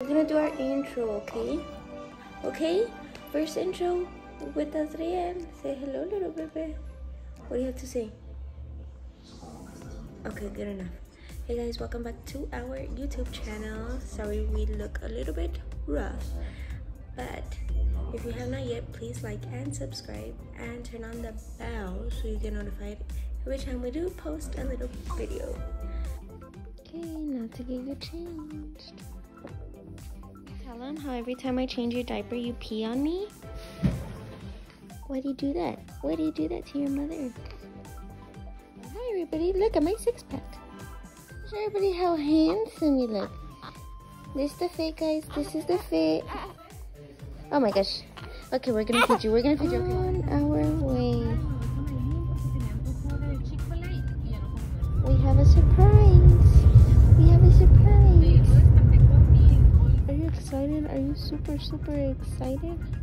We're gonna do our intro, okay? Okay? First intro with Azriel. Say hello, little baby. What do you have to say? Okay, good enough. Hey guys, welcome back to our YouTube channel. Sorry we look a little bit rough, but if you have not yet, please like and subscribe and turn on the bell so you get notified every time we do post a little video. Okay, now to get you changed. Tell them how every time I change your diaper, you pee on me. Why do you do that? Why do you do that to your mother? Hi, everybody. Look at my six pack. Show everybody how handsome you look. This is the fit, guys. This is the fit. Oh my gosh. Okay, we're gonna feed you. We're gonna feed you. On Are you super, super excited?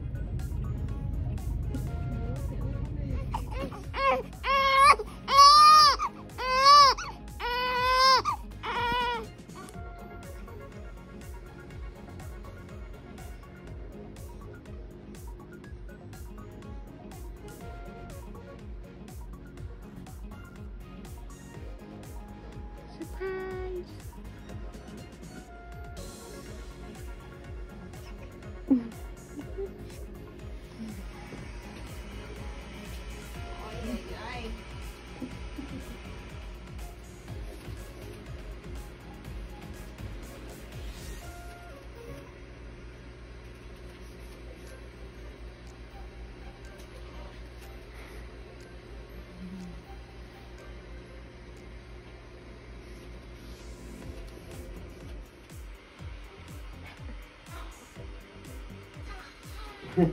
Ew.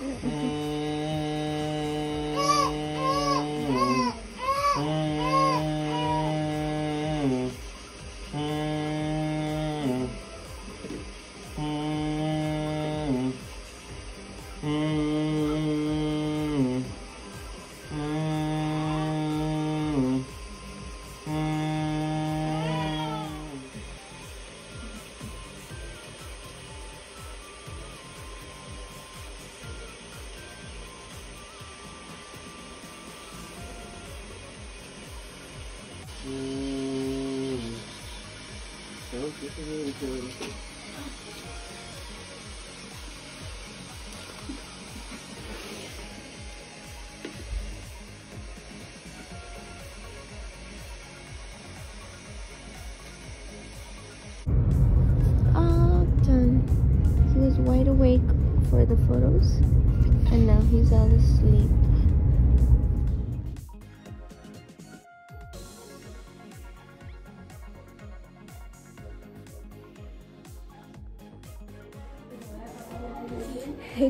Mm -hmm. All done. He was wide awake for the photos, and now he's all asleep.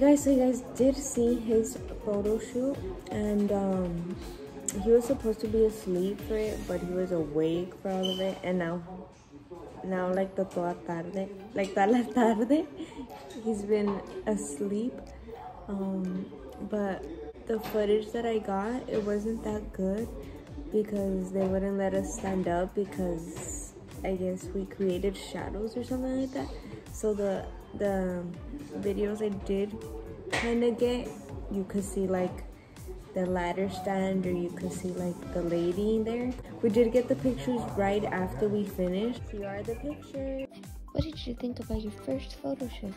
Guys, so you guys did see his photo shoot, and um, he was supposed to be asleep for it, but he was awake for all of it, and now now like the toda tarde, like toda la tarde, he's been asleep. Um, but the footage that I got, it wasn't that good because they wouldn't let us stand up because I guess we created shadows or something like that. So the the videos I did kind of get, you could see like the ladder stand or you could see like the lady there. We did get the pictures right after we finished. Here are the pictures. What did you think about your first photo shoot?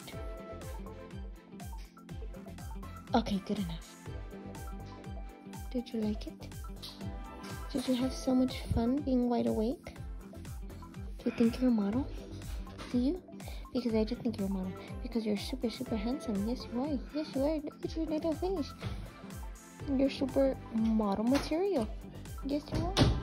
Okay, good enough. Did you like it? Did you have so much fun being wide awake? You think you're a model? Do you? Because I do think you're a model. Because you're super, super handsome. Yes, you are. Yes, you are. Look at your little face. You're super model material. Yes, you are.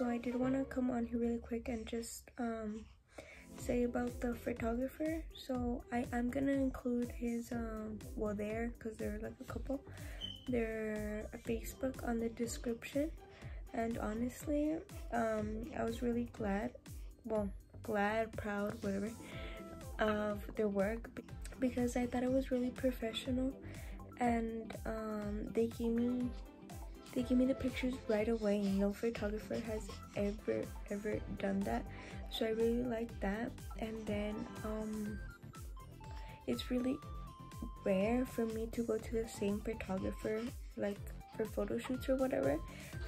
So I did want to come on here really quick and just um, say about the photographer. So I am gonna include his um, well there because they're like a couple. Their Facebook on the description. And honestly, um, I was really glad, well, glad, proud, whatever, of their work because I thought it was really professional and um, they gave me they give me the pictures right away no photographer has ever ever done that. So i really like that. And then um it's really rare for me to go to the same photographer like for photo shoots or whatever.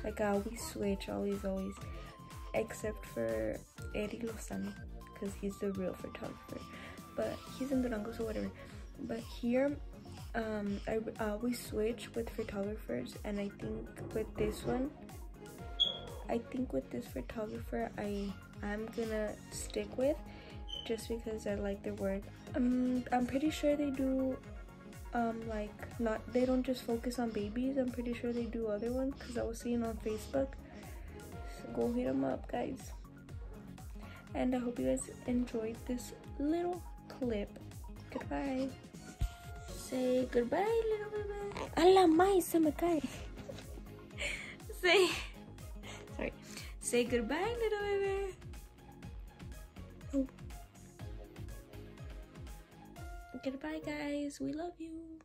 Like uh, we switch always always except for Eddie Lozano because he's the real photographer. But he's in Durango so whatever. But here um I always switch with photographers and I think with this one I think with this photographer I am gonna stick with just because I like their work. Um I'm pretty sure they do um like not they don't just focus on babies. I'm pretty sure they do other ones because I was seeing on Facebook. So go hit them up guys. And I hope you guys enjoyed this little clip. Goodbye Say goodbye, little baby. Se me cae. Say, sorry. Say goodbye, little baby. Oh. Goodbye, guys. We love you.